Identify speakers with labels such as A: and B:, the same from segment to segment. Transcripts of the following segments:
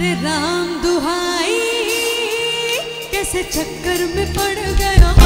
A: राम दुहाई कैसे चक्कर में पड़ गया?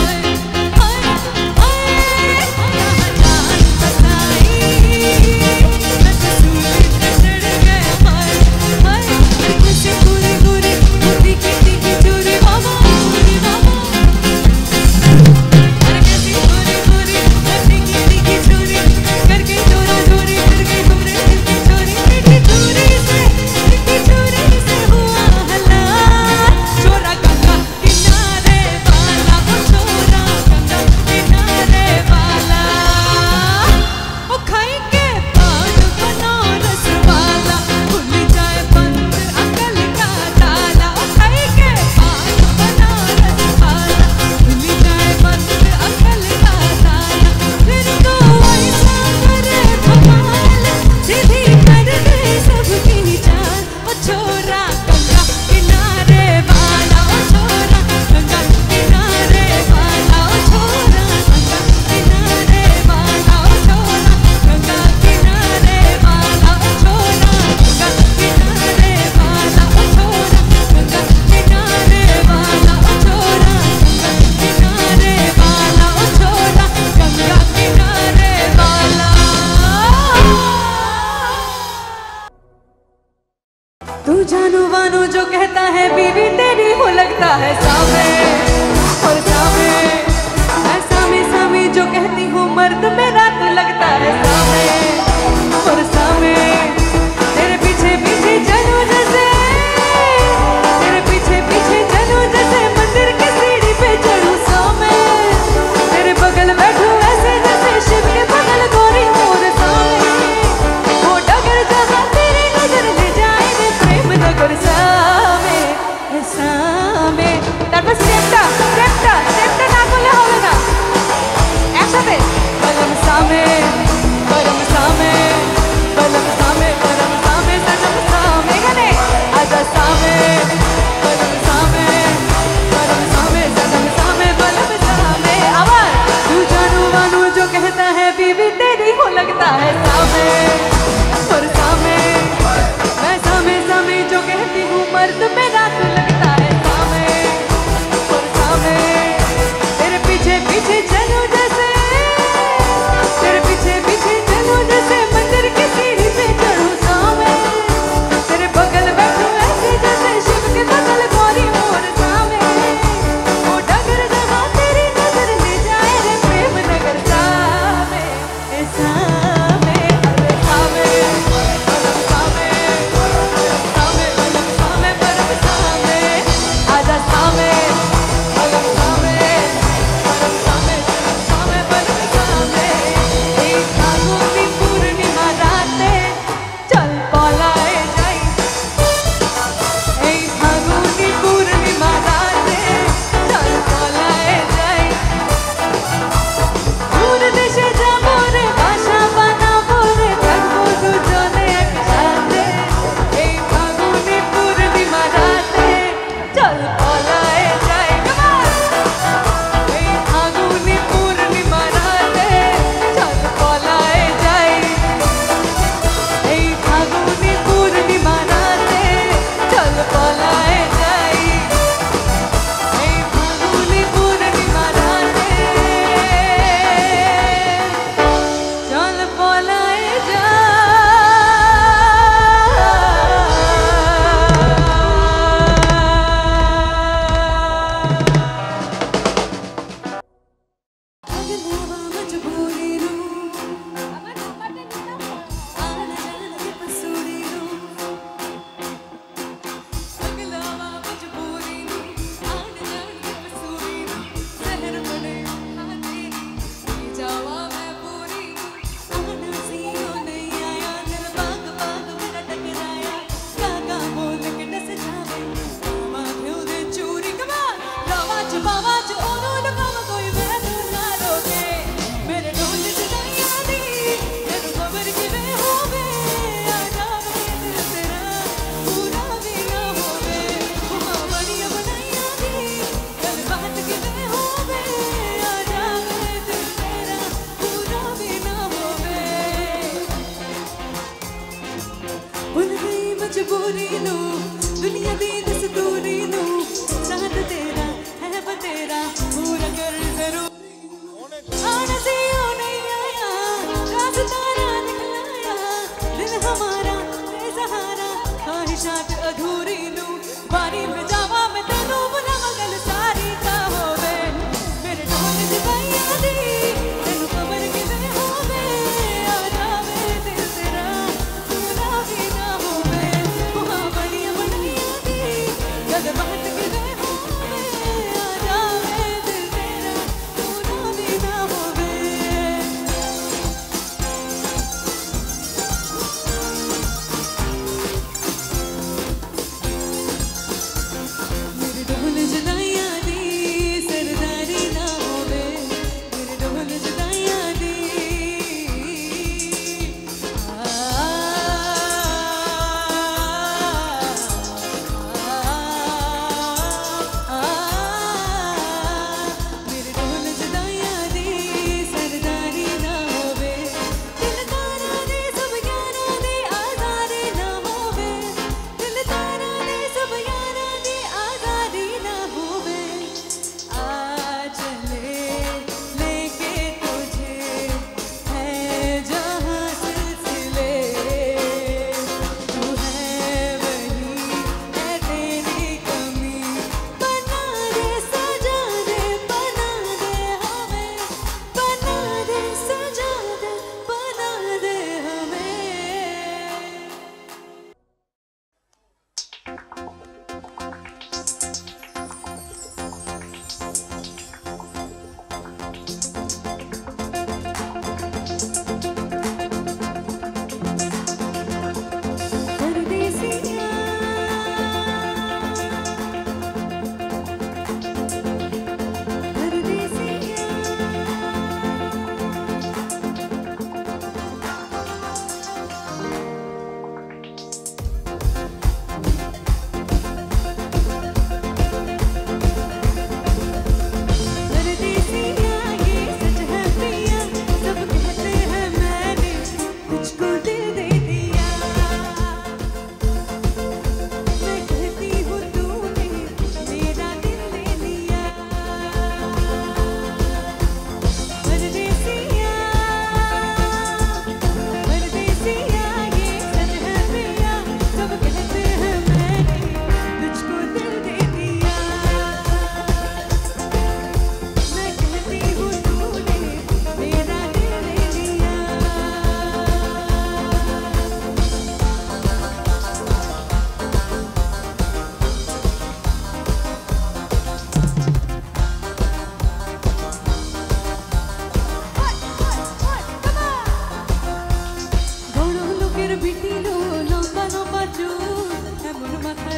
A: Torino, dunia de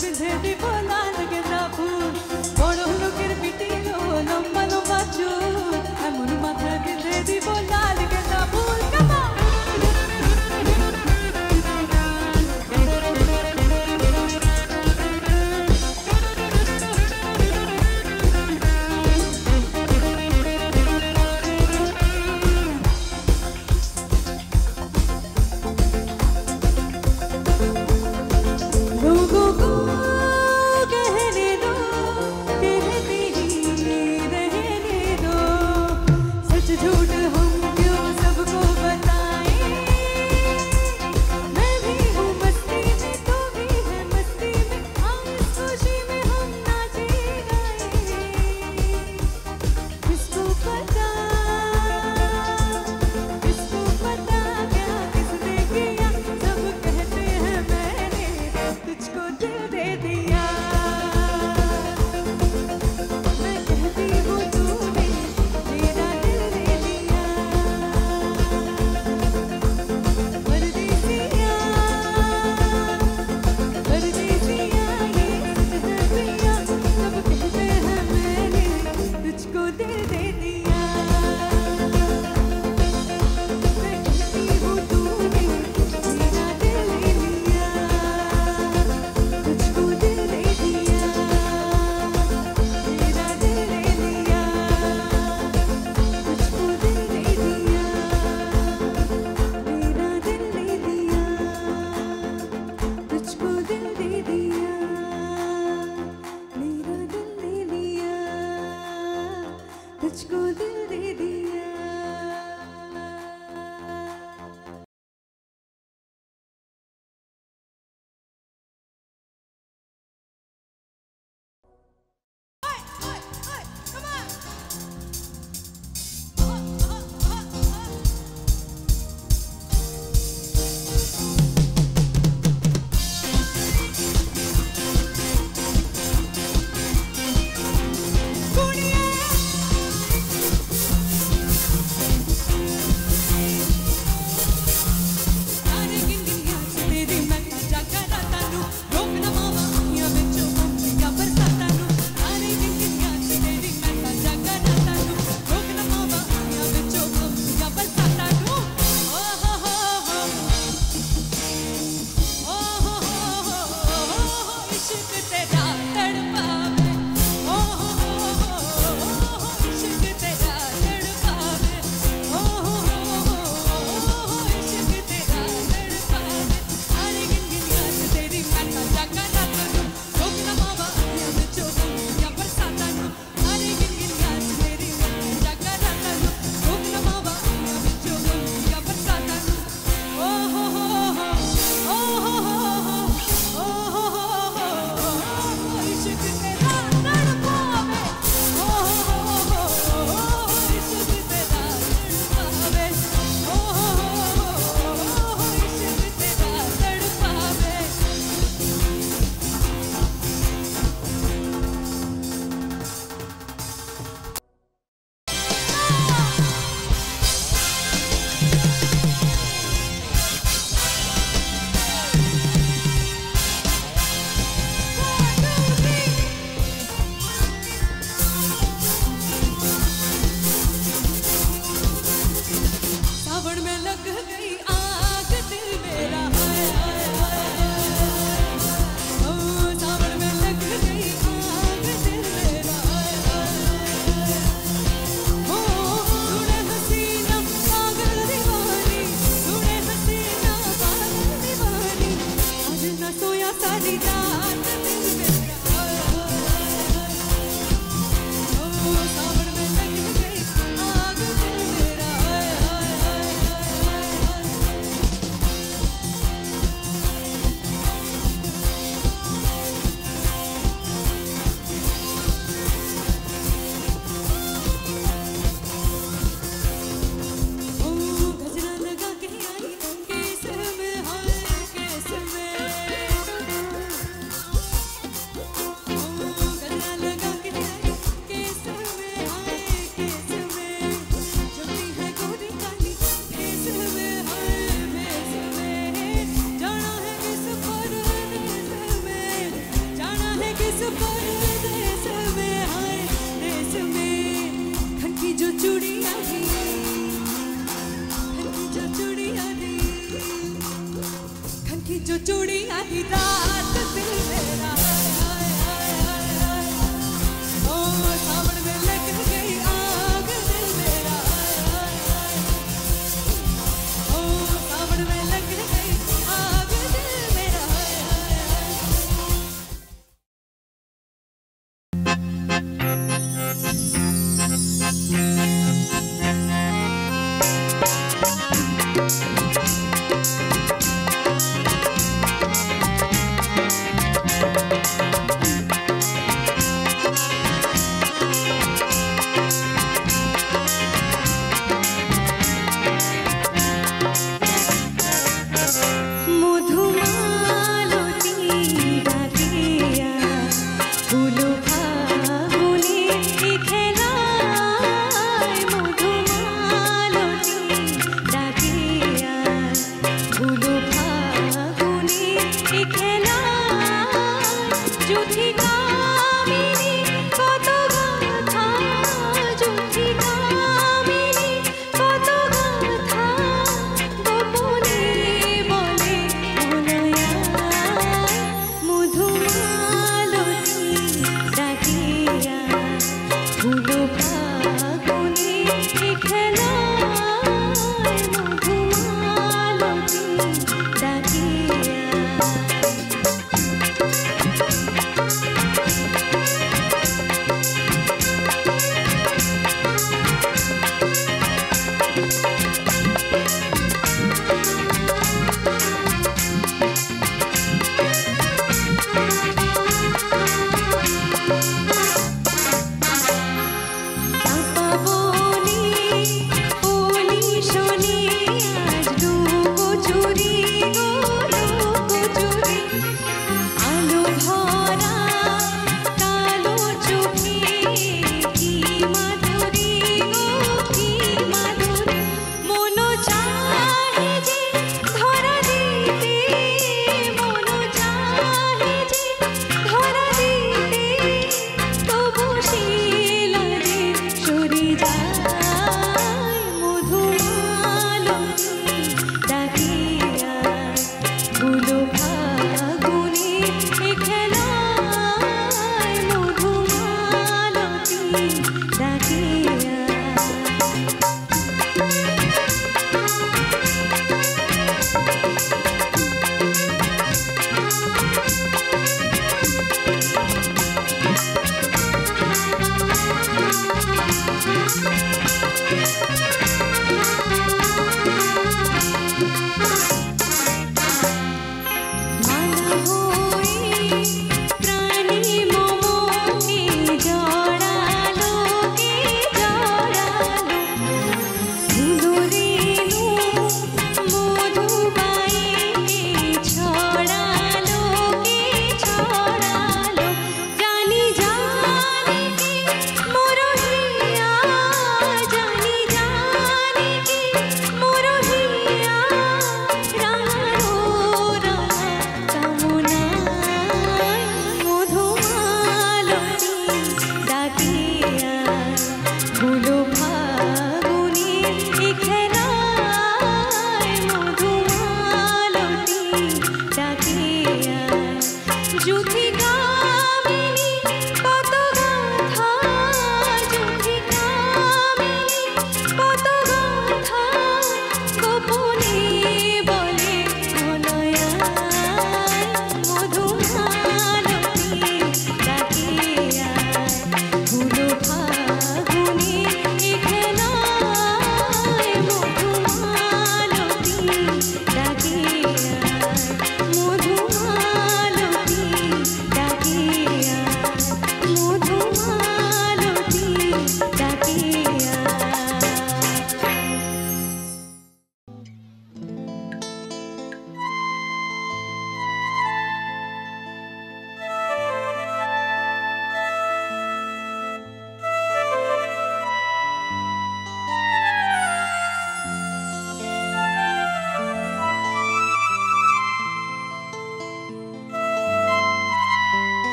A: বিধেদি বলা লাগে প্রভু বড় লোকের পিটিল লম্বা লম্বা চুল এমন মাথায় বিধেদি বলা লাগে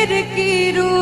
A: জাতের কিরু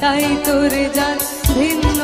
A: তাই তোর যান ভিন্ন